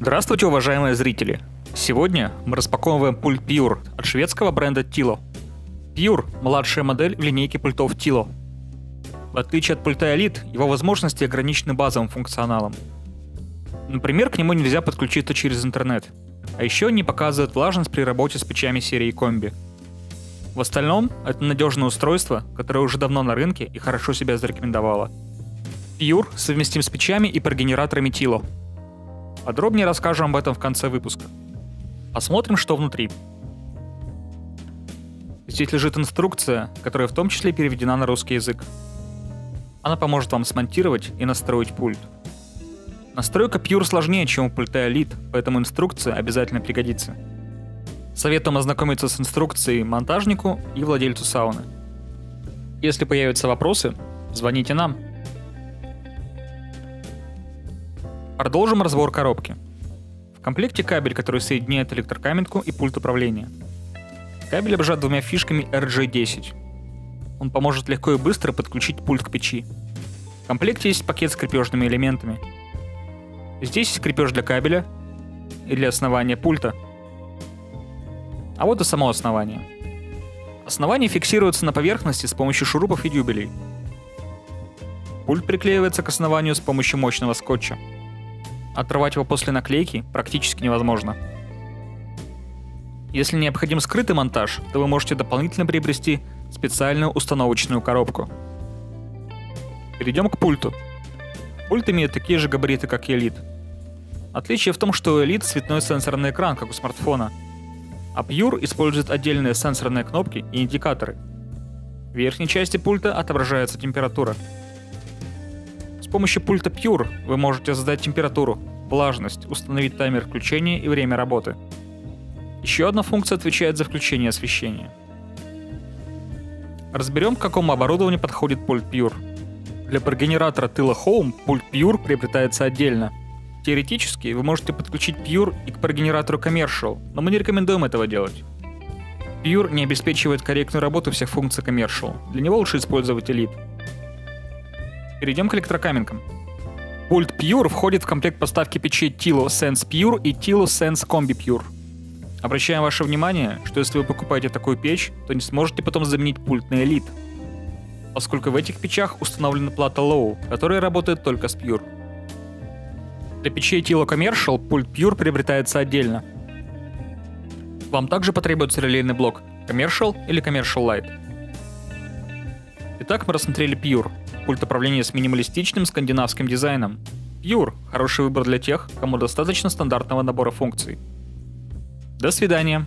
Здравствуйте, уважаемые зрители! Сегодня мы распаковываем пульт Pure от шведского бренда Tilo. Pure – младшая модель в линейке пультов Tilo. В отличие от пульта Elite, его возможности ограничены базовым функционалом. Например, к нему нельзя подключиться через интернет, а еще не показывает влажность при работе с печами серии комби. В остальном, это надежное устройство, которое уже давно на рынке и хорошо себя зарекомендовало. Pure совместим с печами и прогенераторами Tilo – Подробнее расскажем об этом в конце выпуска. Посмотрим, что внутри. Здесь лежит инструкция, которая в том числе переведена на русский язык. Она поможет вам смонтировать и настроить пульт. Настройка Pure сложнее, чем у пульта Elite, поэтому инструкция обязательно пригодится. Советуем ознакомиться с инструкцией монтажнику и владельцу сауны. Если появятся вопросы, звоните нам – Продолжим разбор коробки. В комплекте кабель, который соединяет электрокаминку и пульт управления. Кабель обжат двумя фишками RJ10. Он поможет легко и быстро подключить пульт к печи. В комплекте есть пакет с крепежными элементами. Здесь есть крепеж для кабеля и для основания пульта. А вот и само основание. Основание фиксируется на поверхности с помощью шурупов и дюбелей. Пульт приклеивается к основанию с помощью мощного скотча. Отрывать его после наклейки практически невозможно. Если необходим скрытый монтаж, то вы можете дополнительно приобрести специальную установочную коробку. Перейдем к пульту. Пульт имеет такие же габариты, как и Elite. Отличие в том, что у Elite цветной сенсорный экран, как у смартфона, а Pure использует отдельные сенсорные кнопки и индикаторы. В верхней части пульта отображается температура – с помощью пульта Pure вы можете задать температуру, влажность, установить таймер включения и время работы. Еще одна функция отвечает за включение освещения. Разберем, к какому оборудованию подходит пульт Pure. Для прогенератора тыла Home пульт Pure приобретается отдельно. Теоретически вы можете подключить Pure и к прогенератору Commercial, но мы не рекомендуем этого делать. Pure не обеспечивает корректную работу всех функций Commercial, для него лучше использовать Elite. Перейдем к электрокаминкам. Пульт Pure входит в комплект поставки печей Tilo Sense Pure и Tilo Sense Combi Pure. Обращаем ваше внимание, что если вы покупаете такую печь, то не сможете потом заменить пульт на Elite, поскольку в этих печах установлена плата Low, которая работает только с Pure. Для печей Tilo Commercial пульт Pure приобретается отдельно. Вам также потребуется релейный блок Commercial или Commercial Light. Итак, мы рассмотрели Pure — пульт управления с минималистичным скандинавским дизайном. Pure – хороший выбор для тех, кому достаточно стандартного набора функций. До свидания.